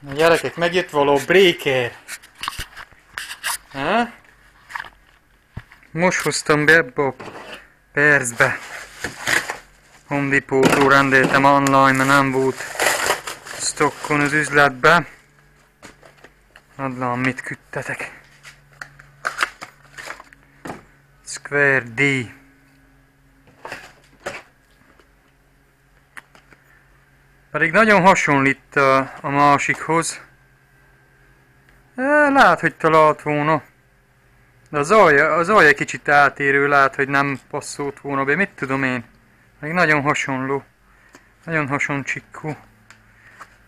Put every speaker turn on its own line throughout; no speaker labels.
Na gyerekek, megjött való breaker. Ha? Most hoztam be ebbe a percbe. Home Depot-ról rendeltem online, mert nem volt stockon az üzletbe. Adlám, mit küldtetek. Square D. Pedig nagyon hasonlít a, a másikhoz. E, Lát, hogy talált volna. De az alja, az alja kicsit eltérő, lát, hogy nem passzolt volna be. Mit tudom én? Meg nagyon hasonló. Nagyon hasonló.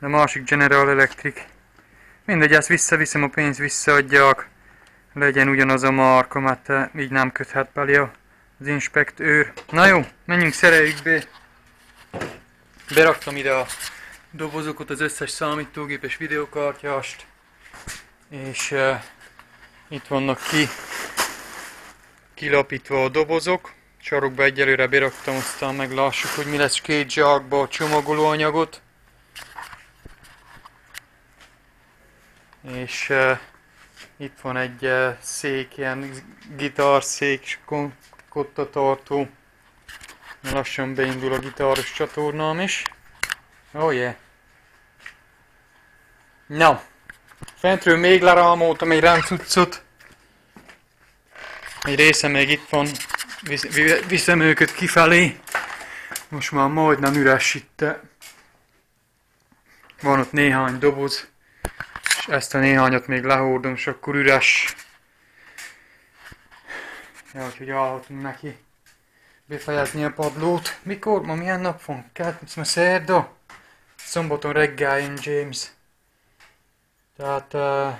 De másik General Electric. Mindegy, ezt visszaviszem, a pénzt visszaadják. Legyen ugyanaz a marka, mert így nem köthet belé az inspektőr. Na jó, menjünk, szereljük be. Beraktam ide a dobozokat, az összes számítógép és videokártyást. És uh, itt vannak ki kilapítva a dobozok. Sarokba egyelőre beraktam, aztán meglássuk, hogy mi lesz két zsákba a csomagolóanyagot. És uh, itt van egy uh, szék, ilyen gitárszék, és kon- kottatartó. Lassan beindul a gitáros csatornám is. Oh yeah. Na, fentről még lerámoltam egy ráncuccot. Egy része még itt van, Visz, vi- viszem őket kifelé. Most már majdnem üres itt. Van ott néhány doboz, és ezt a néhányat még lehordom, és akkor üres. Ja, úgyhogy állhatunk neki befejezni a padlót. Mikor? Ma milyen nap van? Kert, ma szerda? Szombaton reggel jön James. Tehát, uh,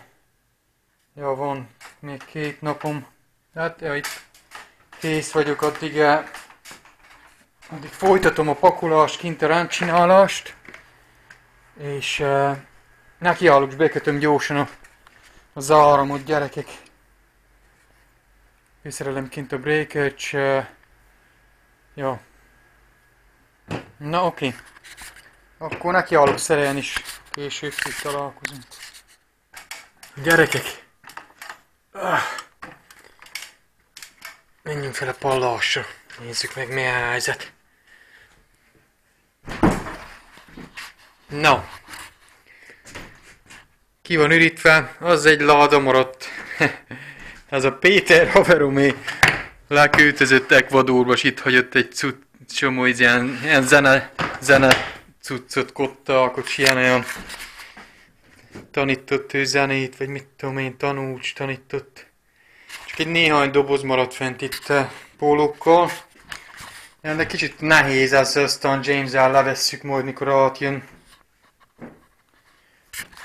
ja, van még két napom. Tehát, ja, itt kész vagyok, addig, uh, addig folytatom a pakolást, kint a rendcsinálást. És uh, nekiállok, és bekötöm gyorsan a, a záramot, gyerekek. Kiszerelem kint a breaker, és uh, jó. Na oké. Akkor neki állok szerelni is. Később itt találkozunk. Gyerekek! Ah. Menjünk fel a pallásra. Nézzük meg mi a helyzet. Na. Ki van ürítve? Az egy láda maradt. Ez a Péter haveromé leköltözött Ecuadorba, és itt hagyott egy cucc, csomó ilyen, ilyen zene, zene cuccot kotta, és ilyen olyan tanított ő zenét, vagy mit tudom én, tanulcs tanított. Csak egy néhány doboz maradt fent itt eh, pólókkal. De kicsit nehéz ez, aztán James-el levesszük majd, mikor átjön.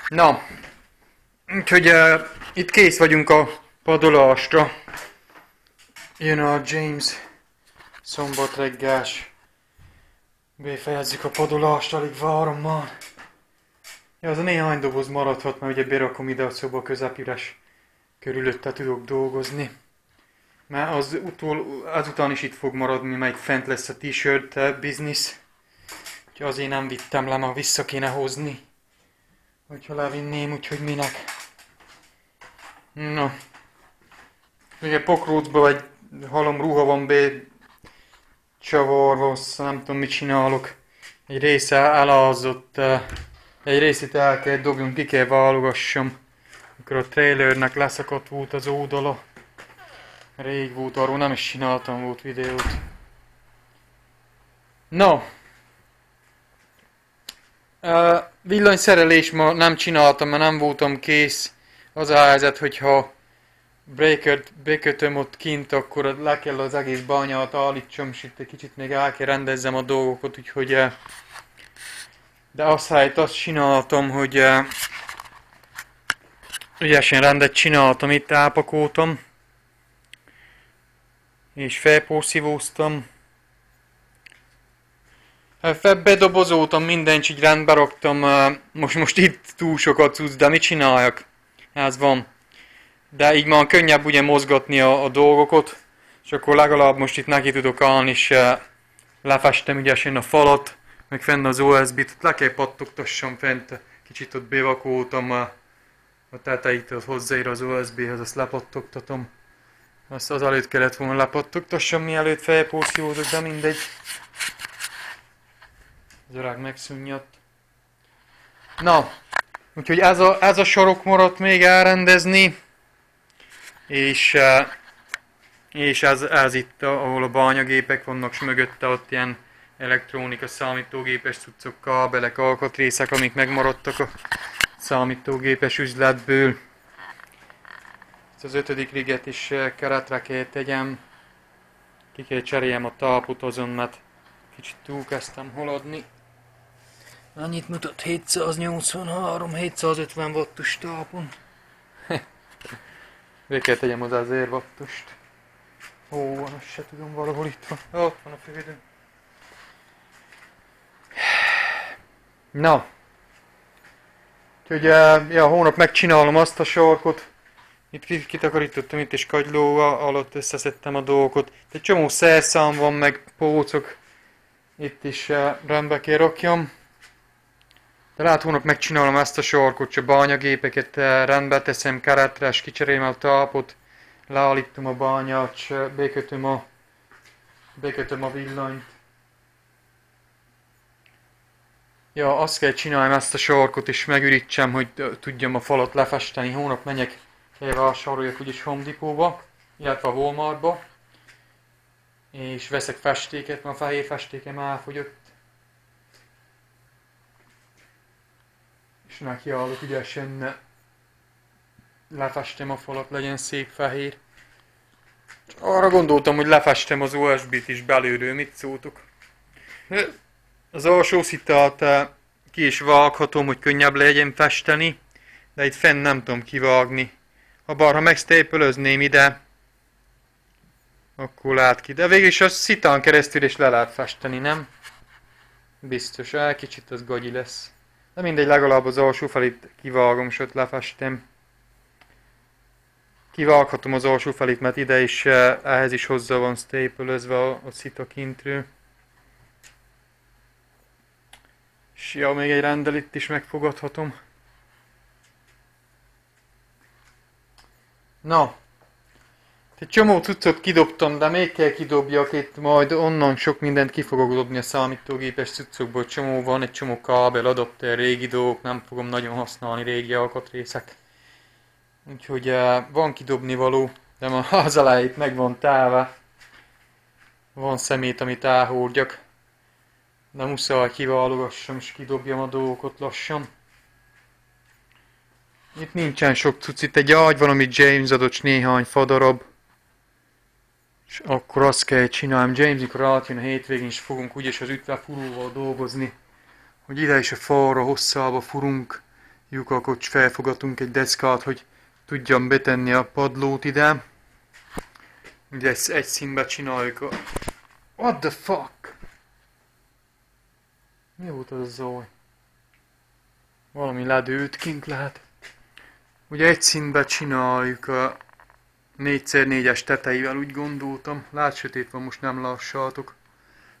Na, úgyhogy uh, itt kész vagyunk a padolásra. Jön a James szombat reggels. Befejezzük a padolást, alig várom már. Ja, az a néhány doboz maradhat, mert ugye berakom ide a szoba közepüres. Körülötte tudok dolgozni. Mert az utol, azután is itt fog maradni, melyik fent lesz a t-shirt business. Úgyhogy azért nem vittem le, már vissza kéne hozni. Hogyha levinném, úgyhogy minek. Na. Ugye pokrócba vagy halom ruha van be csavarva, nem tudom mit csinálok. Egy része elázott, egy részét el kell dobjunk, ki kell válogassam. Amikor a trailernek leszakadt volt az oldala. Rég volt, arról nem is csináltam volt videót. No. Uh, villanyszerelés ma nem csináltam, mert nem voltam kész. Az a helyzet, hogyha breakert bekötöm ott kint, akkor le kell az egész bányát állítsam, és itt egy kicsit még el kell rendezzem a dolgokat, úgyhogy... eh, De helyett azt csináltam, hogy eh, ügyesen rendet csináltam, itt elpakoltam, és felporszívóztam. Eh, fe- Bedobozoltam mindent, így rendbe raktam, eh, most, most itt túl sokat cucc, de mit csináljak? Ez van de így már könnyebb ugye mozgatni a, a dolgokat, és akkor legalább most itt neki tudok állni, és uh, lefestem ügyesen a falat, meg fenn az OSB-t, le kell pattogtassam fent kicsit ott bevakoltam a, a teteit, ott hozzáír az USB-hez, azt lepattogtatom. Azt az előtt kellett volna lepattogtassam, mielőtt felpósziózok, de mindegy. Az öreg megszűnnyadt. Na, úgyhogy ez a, ez a sorok maradt még elrendezni. És, eh, és ez, ez itt, ahol a bányagépek vannak, és mögötte ott ilyen elektronika, számítógépes cuccok, kábelek, alkatrészek, amik megmaradtak a számítógépes üzletből. Ezt az ötödik riget is eh, keretre kell tegyem. Ki kell cseréljem a talpot azon, mert kicsit túl kezdtem haladni. Annyit mutat 783, 750 wattos talpon. Végig kell tegyem oda az érvattust. Ó, van, azt se tudom, valahol itt van. Ott van a fődő. Na. Úgyhogy ja, hónap megcsinálom azt a sarkot. Itt kitakarítottam itt is kagylóval, alatt összeszedtem a dolgokat. Egy csomó szerszám van, meg pócok. Itt is rendbe kell rakjam. De lehet hónap megcsinálom ezt a sarkot, csak bányagépeket rendbe teszem, keretre, és kicserélem a talpot. Leállítom a bányát, és bekötöm a, bekötöm a villanyt. Ja, azt kell csinálnom ezt a sarkot, és megürítsem, hogy tudjam a falat lefesteni. Hónap menjek, elvásároljak úgyis Home Depot-ba, illetve a Walmartba. És veszek festéket, mert a fehér festékem elfogyott. És nekiállok ügyesen lefestem a falat, legyen szép fehér. Csak arra gondoltam, hogy lefestem az USB-t is belülről, mit szóltok? Az alsó szitát ki is vághatom, hogy könnyebb legyen festeni, de itt fenn nem tudom kivágni. Ha bár, ha megstépölözném ide, akkor lát ki. De végül is a szitán keresztül is le lehet festeni, nem? Biztos, el kicsit az gagyi lesz. De mindegy, legalább az alsó felét kivágom, ott lefestem. Kivághatom az alsó felét, mert ide is, eh, ehhez is hozzá van stépölözve a, a szita kintről. És ja, még egy rendel itt is megfogadhatom. Na, egy csomó cuccot kidobtam, de még kell kidobjak itt, majd onnan sok mindent ki fogok dobni a számítógépes cuccokból. Csomó van, egy csomó kábel, adapter, régi dolgok, nem fogom nagyon használni, régi alkatrészek. Úgyhogy uh, van kidobni való, de ma az aláit meg van tálva. Van szemét, amit elhordjak. De muszáj kiválogassam és kidobjam a dolgokat lassan. Itt nincsen sok cucc, itt egy agy van, amit James adott, néhány fadarab. És akkor azt kell csinálni, James, mikor átjön a hétvégén, és fogunk úgyis az ütve furulval dolgozni, hogy ide is a falra hosszába furunk, lyukakot felfogatunk egy deszkát, hogy tudjam betenni a padlót ide. Ugye ezt egy színbe csináljuk a... What the fuck? Mi volt az a zaj? Valami ledőt kint lehet. Ugye egy színbe csináljuk a 4x4-es tetejével, úgy gondoltam. Lát sötét van, most nem lassaltok.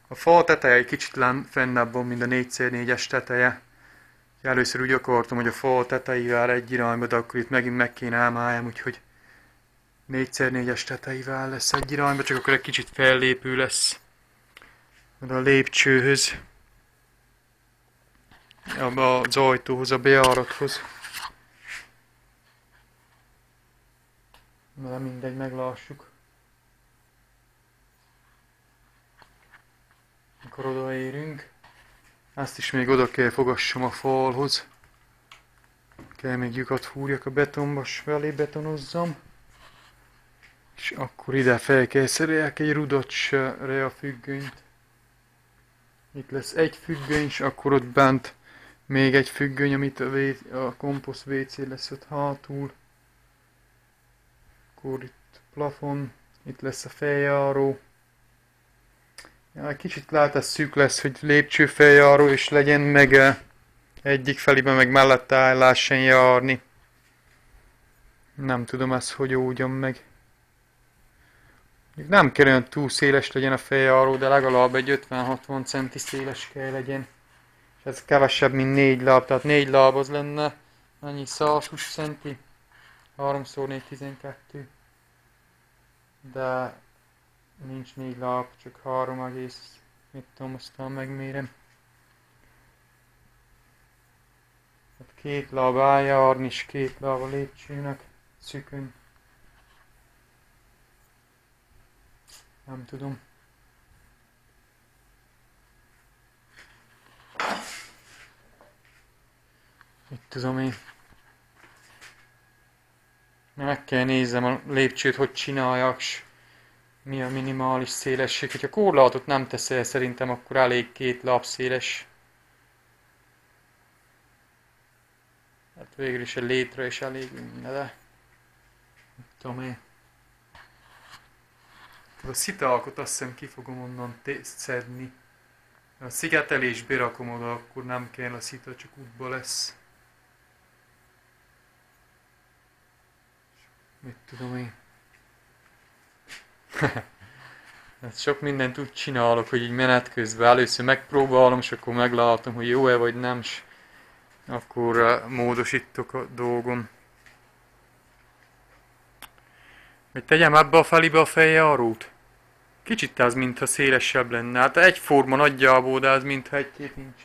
A fa teteje egy kicsit fennebb van, mint a 4x4-es teteje. Először úgy akartam, hogy a fa tetejével egy irányba, de akkor itt megint meg kéne emeljem, úgyhogy 4x4-es tetejével lesz egy irányba, csak akkor egy kicsit fellépő lesz. A lépcsőhöz az ajtóhoz, a bejárathoz. De mindegy, meglássuk. Mikor odaérünk. Ezt is még oda kell fogassam a falhoz. Kell még lyukat fúrjak a betonba, s velé betonozzam. És akkor ide fel kell szereljek egy rudacsre a függönyt. Itt lesz egy függöny, és akkor ott bent még egy függöny, amit a, a komposzt WC lesz ott hátul. Akkor itt plafon, itt lesz a feljáró. Ja, kicsit ez szűk lesz, hogy lépcső feljáró is legyen, meg egyik felében meg mellette állásen járni. Nem tudom ezt, hogy ógyom meg. Nem kell olyan túl széles legyen a feljáró, de legalább egy 50-60 centi széles kell legyen ez kevesebb, mint négy láb, tehát négy láb az lenne, annyi 120 centi, 3x4 12, de nincs négy láb, csak 3 egész, mit tudom, aztán megmérem. Hát két láb álljárni, és két láb a lépcsőnek, szükön. Nem tudom. Mit tudom én. Meg kell nézem a lépcsőt, hogy csináljak, mi a minimális szélesség. Hogyha korlátot nem teszel szerintem, akkor elég két lap széles. Hát végül is egy létre is elég minden, de... Tudom én. A szitaalkot azt hiszem ki fogom onnan szedni. A szigetelésbe rakom oda, akkor nem kell a szita, csak útba lesz. Mit tudom én. hát sok mindent úgy csinálok, hogy így menet közben először megpróbálom, és akkor meglátom, hogy jó-e vagy nem, és akkor uh, módosítok a dolgom. Hogy tegyem ebbe a felibe a fejjárót? Kicsit az, mintha szélesebb lenne. Hát egyforma nagyjából, de az mintha egy-két nincs.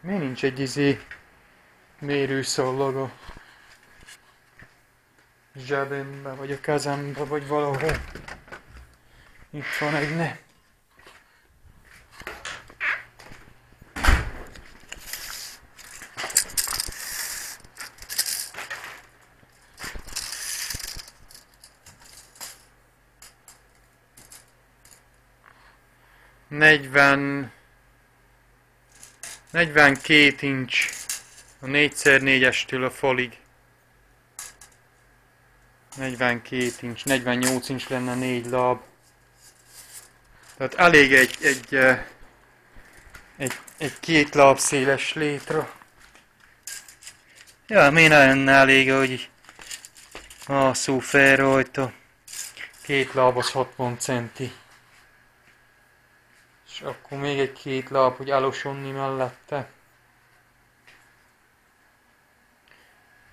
Mi nincs egy izé mérőszallag zsebembe, vagy a kezembe, vagy valahol. Itt van egy ne. Negyven... 42 incs a 4x4-estől a falig. 42 inch, 48 inch lenne négy lab. Tehát elég egy, egy, egy, egy két lab széles létra. Ja, mi lenne elég, hogy a szó fel. Két láb az 60 centi. És akkor még egy két láb, hogy elosonni mellette.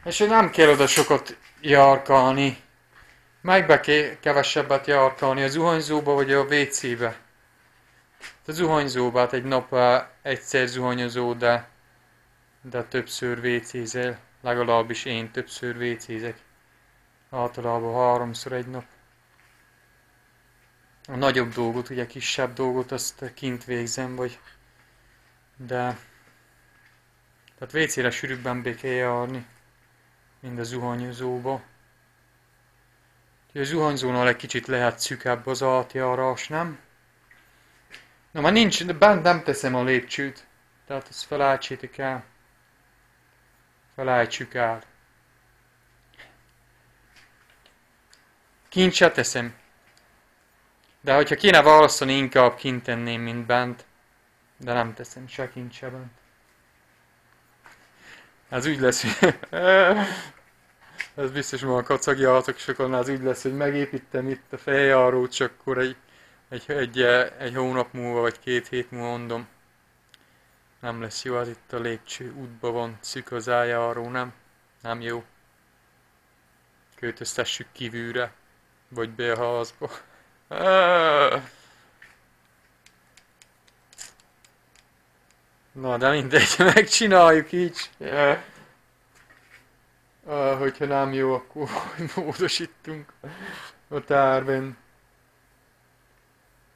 És nem kell oda sokat jarkalni. Megbe kevesebbet jarkalni a zuhanyzóba vagy a WC-be. A zuhanyzóba hát egy nap egyszer zuhanyozó, de, de többször WC-zel. Legalábbis én többször WC-zek. Általában háromszor egy nap. A nagyobb dolgot, ugye kisebb dolgot, azt kint végzem, vagy de tehát WC-re sűrűbben be kell mint a zuhanyzóba. A zuhanyzónál egy kicsit lehet szükebb az átjárás, nem? Na már nincs, de bent nem teszem a lépcsőt. Tehát ezt felejtsétek el. Felejtsük el. Kint se teszem. De hogyha kéne választani, inkább kint tenném, mint bent. De nem teszem se kint, se bent. Ez úgy lesz, ez biztos ma kacagjátok, és akkor az úgy lesz, hogy megépítem itt a feljárót, csak akkor egy, egy, egy, egy hónap múlva, vagy két hét múlva mondom. Nem lesz jó, az itt a lépcső útba van, szűk az eljáró, nem? Nem jó. Költöztessük kívülre, vagy be a házba. Na, de mindegy, megcsináljuk így. Uh, hogyha nem jó, akkor módosítunk a tárben.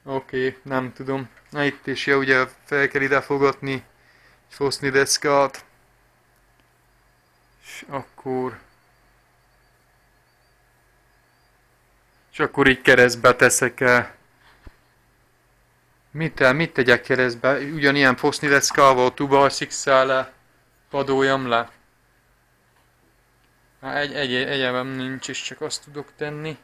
Oké, okay, nem tudom. Na itt is, ja, ugye fel kell ide fogatni foszni deszkát. És akkor... És akkor így keresztbe teszek el. Mit, el, mit tegyek keresztbe? Ugyanilyen foszni deszkával, tuba le, padoljam le. Hát egy, egy, egyebem nincs, és csak azt tudok tenni.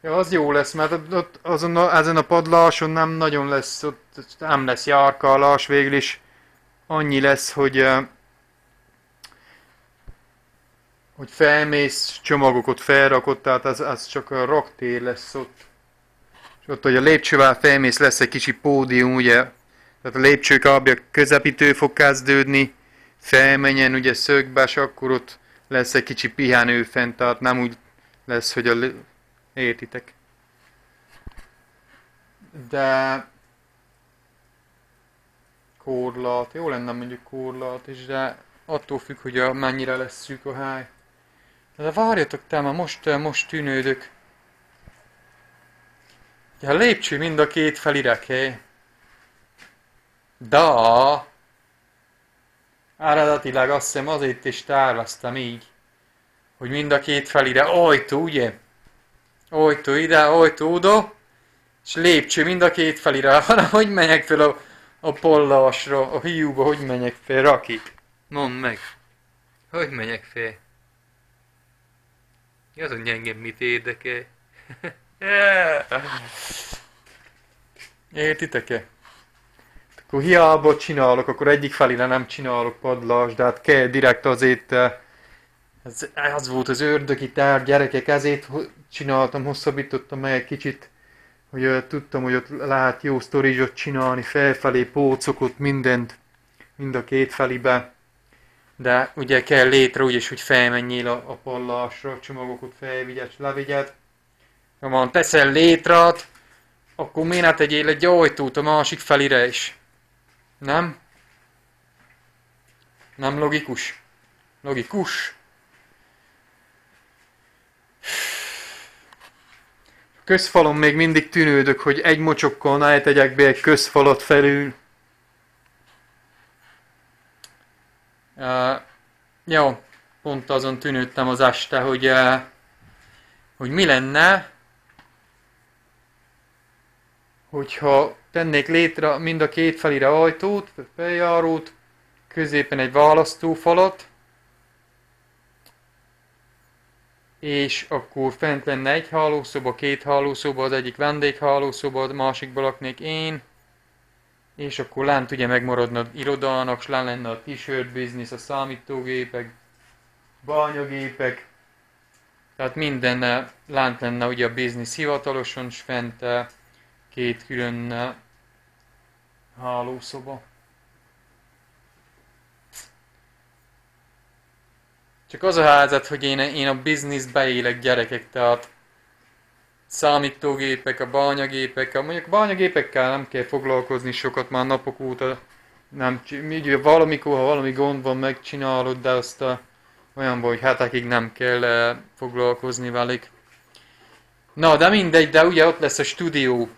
Ja, az jó lesz, mert ott azon a, ezen a padláson nem nagyon lesz, ott nem lesz járkálás, végül is annyi lesz, hogy hogy felmész, csomagokat felrakott, tehát az, az csak a raktér lesz ott. És ott, hogy a lépcsővel felmész, lesz egy kicsi pódium, ugye, tehát a lépcsők alapja közepítő fog kezdődni, felmenjen ugye szögbe, és akkor ott lesz egy kicsi pihenő fent, tehát nem úgy lesz, hogy a... Értitek? De korlat, jó lenne mondjuk korlat is, de attól függ, hogy a, mennyire lesz szűk a háj. De várjatok te, már most, most tűnődök. Ja, lépcső mind a két felirek, Da! Eredetileg azt hiszem azért is terveztem így, hogy mind a két felire ajtó, ugye? Ajtó ide, ajtó oda, és lépcső mind a két felire, hogy menjek fel a, a pollasra, a hiúba, hogy menjek fel, Raki? Mondd meg. Hogy menjek fel? Mi az, hogy engem mit érdekel? Értitek-e? Akkor hiába csinálok, akkor egyik felére nem csinálok padlás, de hát kell direkt azért, eh, ez, ez volt az ördögi tár, gyerekek, ezért csináltam, hosszabbítottam meg egy kicsit, hogy uh, tudtam, hogy ott lehet jó sztorizsot csinálni, felfelé, pócokot, mindent, mind a két felibe. De ugye kell létre úgyis, hogy felmenjél a, a pallásra, csomagokat felvigyed, levigyed. Ha van, teszel létrát, akkor miért ne tegyél egy ajtót a másik felire is? Nem? Nem logikus? Logikus? Közfalon még mindig tűnődök, hogy egy mocsokkal ne tegyek be egy közfalat felül. Uh, jó, pont azon tűnődtem az este, hogy, uh, hogy mi lenne, hogyha tennék létre mind a két felire ajtót, feljárót, középen egy választófalat, és akkor fent lenne egy hálószoba, két hálószoba, az egyik vendéghálószoba, a másikban laknék én, és akkor lent ugye megmaradna irodának, és lenne a t-shirt business, a számítógépek, bányagépek, tehát minden lent lenne ugye a business hivatalosan, és fent két külön hálószoba. Csak az a házat, hogy én, én a bizniszbe élek gyerekek, tehát számítógépek, a bányagépek, a, mondjuk bányagépekkel nem kell foglalkozni sokat már napok óta, nem, így valamikor, ha valami gond van, megcsinálod, de azt a, olyan hogy hetekig nem kell uh, foglalkozni velük. Na, de mindegy, de ugye ott lesz a stúdió,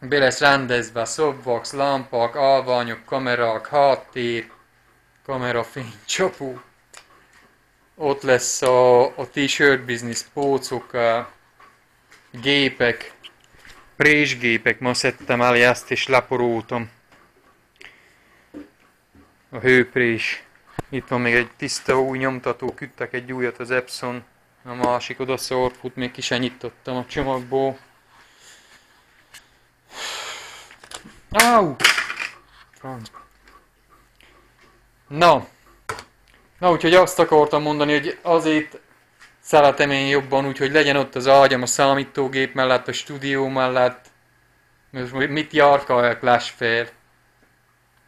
be lesz rendezve softbox, lampák, alványok, kamerák, háttér, kamerafény, csapó. Ott lesz a, a t-shirt business, pócok, a gépek, présgépek, ma szedtem el ezt és leporoltam. A hőprés. Itt van még egy tiszta új nyomtató, küldtek egy újat az Epson. A másik oda szorfut, még ki sem a csomagból. Au! Na. Na, úgyhogy azt akartam mondani, hogy azért szeretem én jobban, úgyhogy legyen ott az ágyam a számítógép mellett, a stúdió mellett. Most mit járkálják, láss fel.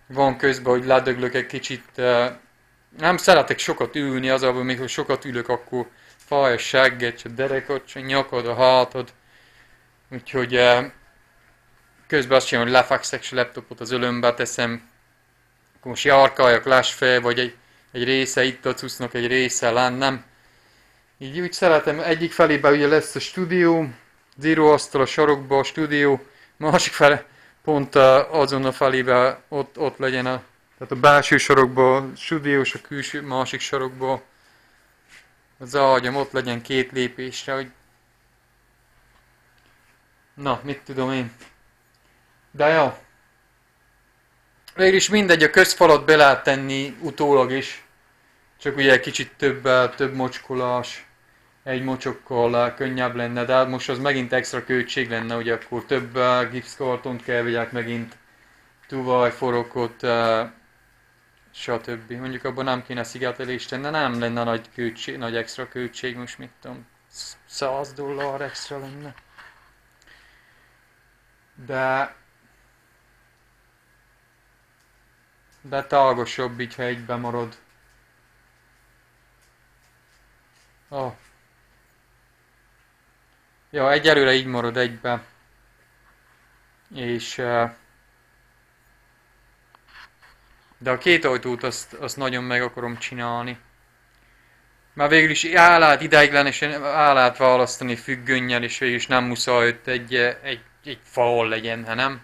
Van közben, hogy ledöglök egy kicsit. Nem szeretek sokat ülni, az abban még, sokat ülök, akkor fáj a segget, a derekot, a nyakad, a hátad. Úgyhogy közben azt csinálom, hogy lefekszek, a laptopot az ölömbe teszem, akkor most járkáljak, láss vagy egy, egy része itt a cusznak, egy része lennem. Így úgy szeretem, egyik felébe ugye lesz a stúdió, zero asztal a sarokba a stúdió, másik fele pont azon a felébe ott, ott legyen a, tehát a belső sarokba a stúdió, és a külső másik sarokba az ágyam ott legyen két lépésre, hogy Na, mit tudom én. De jó. Végül is mindegy, a közfalat be lehet tenni utólag is. Csak ugye kicsit több, több mocskolás, egy mocsokkal könnyebb lenne, de hát most az megint extra költség lenne, hogy akkor több gipszkartont kell vigyák megint, tuvaj, forokot, stb. Mondjuk abban nem kéne szigetelést tenni, nem lenne nagy, költség, nagy extra költség, most mit tudom, 100 dollár extra lenne. De de tágasabb így, ha egybe marad. Oh. Ja, egyelőre így marad egybe. És... De a két ajtót azt, azt nagyon meg akarom csinálni. Már végül is állát ideiglenesen állát választani függönnyel, és végül is nem muszáj hogy egy, egy, egy fal legyen, hanem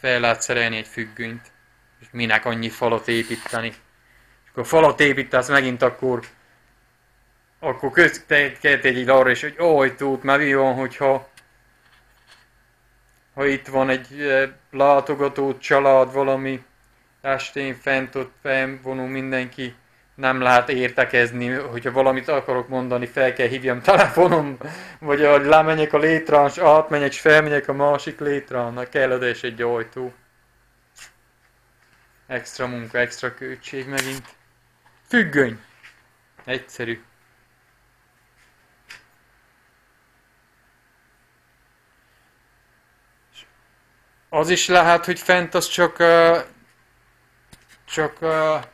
fel lehet szerelni egy függönyt. És minek annyi falat építeni. És akkor falat építesz megint akkor akkor köztehet egy arra is, hogy ajtót, mert mi van, hogyha ha itt van egy e, látogató család, valami estén fent ott felvonul mindenki, nem lehet értekezni, hogyha valamit akarok mondani, fel kell hívjam telefonom, vagy hogy lemenjek a létrán, és átmenjek, és felmenjek a másik létrán, kell oda is egy ajtó. Extra munka, extra költség megint. Függöny. Egyszerű. Az is lehet, hogy fent az csak uh, csak uh,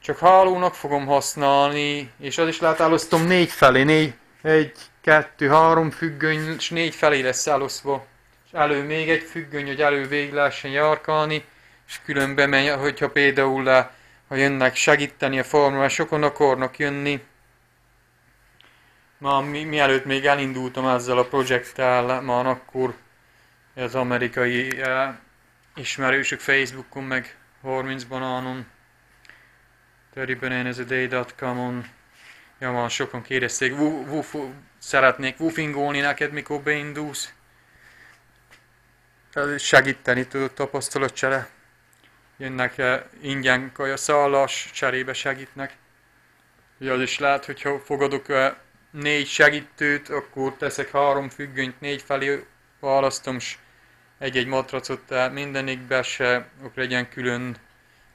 csak hálónak fogom használni, és az is lehet elosztom négy felé, négy, egy, kettő, három függöny, és négy felé lesz eloszva. Elő még egy függöny, hogy elő végig lehessen járkálni, és különben megy, hogyha például le, ha jönnek segíteni a sokan akarnak jönni. Ma mi, mielőtt még elindultam ezzel a projekttel, már akkor az amerikai uh, ismerősök Facebookon, meg 30 banánon, 30bananas-a-day.com-on, ja, van, sokan kérdezték, szeretnék woofingolni neked, mikor beindulsz. Segíteni tudod tapasztalatcsere. Jönnek -e ingyen szállás, cserébe segítnek. Ugye az is lehet, hogyha fogadok -e négy segítőt, akkor teszek három függönyt négy felé választom, és egy-egy matracot, tehát mindenikbe se, akkor legyen külön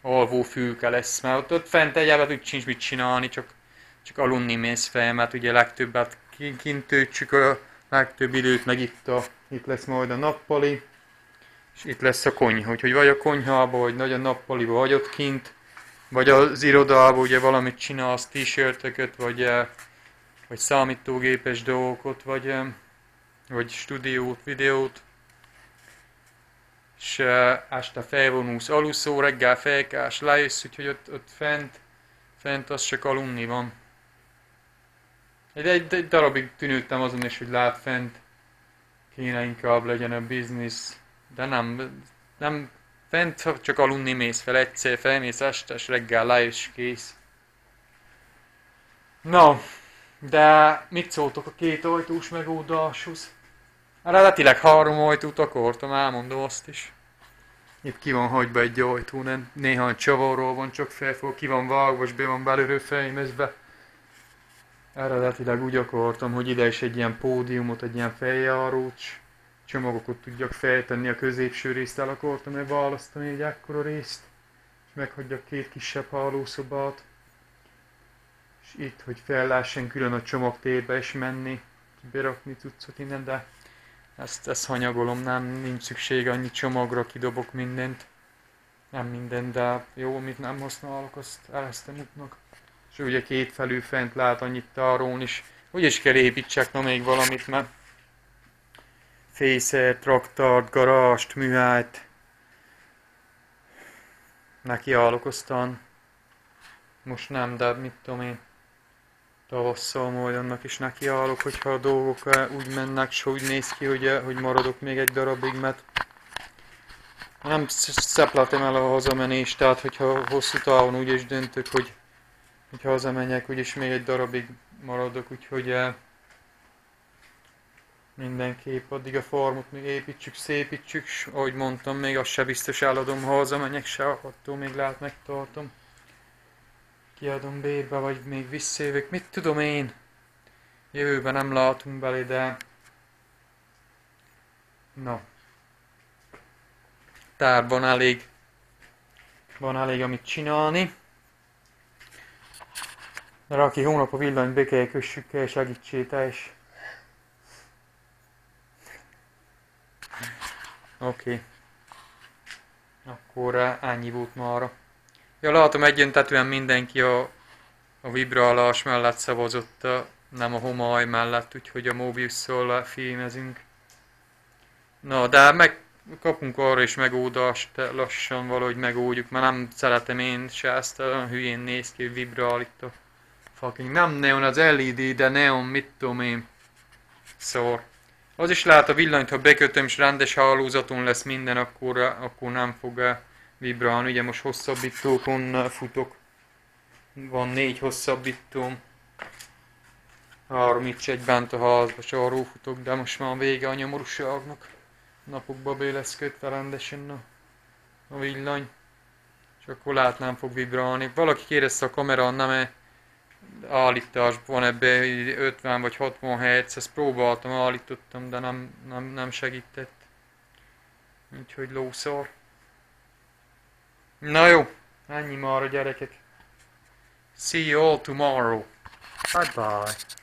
alvó fülke lesz, mert ott, ott fent egyáltalán úgy sincs mit csinálni, csak, csak alunni mész fel, mert ugye legtöbbet kint töltsük a legtöbb időt, meg itt, a, itt lesz majd a nappali, és itt lesz a konyha, úgyhogy vagy a konyhába, vagy nagy a nappaliba, vagy ott kint, vagy az irodába ugye valamit csinálsz, t-shirtöket, vagy, eh, vagy számítógépes dolgokat, vagy, eh, vagy stúdiót, videót, és este felvonulsz aluszó, reggel felkás, lejössz, úgyhogy ott, ott fent, fent az csak alunni van. Egy, egy, egy darabig tűnődtem azon is, hogy lát fent. Kéne inkább legyen a biznisz, de nem, nem fent csak alunni mész fel egyszer, felmész este, és reggel lejössz, kész. Na, de mit szóltok a két ajtós megoldáshoz? Eredetileg három ajtót akartam, elmondom azt is. Itt ki van hagyva egy ajtó, nem? néhány csavarról van csak felfog, ki van vágva, és be van belőle fejmezve. Eredetileg úgy akartam, hogy ide is egy ilyen pódiumot, egy ilyen feljárócs csomagokat tudjak feltenni a középső részt, el akartam -e választani egy ekkora részt, és meghagyjak két kisebb hálószobát. És itt, hogy fel lehessen külön a csomagtérbe is menni, berakni cuccot innen, de ezt, ezt hanyagolom, nem, nincs szükség annyi csomagra, kidobok mindent. Nem minden, de jó, amit nem használok, azt eleztem útnak. És ugye két felül fent lát annyit tárón is. Úgy is kell építsek na még valamit, mert fészer, traktort, garást, műhájt. Neki állok aztán. Most nem, de mit tudom én tavasszal majd annak is nekiállok, hogyha a dolgok eh, úgy mennek, és úgy néz ki, hogy, eh, hogy maradok még egy darabig, mert nem szepletem el a hazamenést, tehát hogyha hosszú távon úgy is döntök, hogy, hogy hazamenjek, úgyis még egy darabig maradok, úgyhogy el, mindenképp addig a farmot még építsük, szépítsük, és ahogy mondtam, még azt se biztos eladom, ha hazamenjek, se attól még lehet megtartom kiadom bérbe, vagy még visszajövök, mit tudom én. Jövőben nem látunk belé, de... No. Tárban elég... Van elég, amit csinálni. De aki hónap a villany be kell kössük el, segítséte is. Oké. Okay. Akkor eh, ennyi volt mára. Ja, látom egyöntetően mindenki a, a vibrálás mellett szavazott, a, nem a homaj mellett, úgyhogy a Mobius-szól filmezünk. Na, de meg kapunk arra is megoldást, lassan valahogy megoldjuk, mert nem szeretem én se ezt, olyan hülyén néz ki, vibrál itt a fucking, nem neon az LED, de neon, mit tudom én. Szor. Az is lehet a villanyt, ha bekötöm és rendes hálózaton lesz minden, akkor, akkor nem fog eh, vibrálni. Ugye most hosszabbítókon futok. Van négy hosszabbítóm. Három itt egy bent a házba, és arról futok, de most már vége a nyomorúságnak. Napokba be lesz rendesen a, a villany. És akkor lehet nem fog vibrálni. Valaki kérdezte a kamerán, nem állítás van ebbe 50 vagy 60 Hz, ezt próbáltam, állítottam, de nem, nem, nem segített. Úgyhogy lószar. Na jó, ennyi már a gyerekek. See you all tomorrow. Bye bye.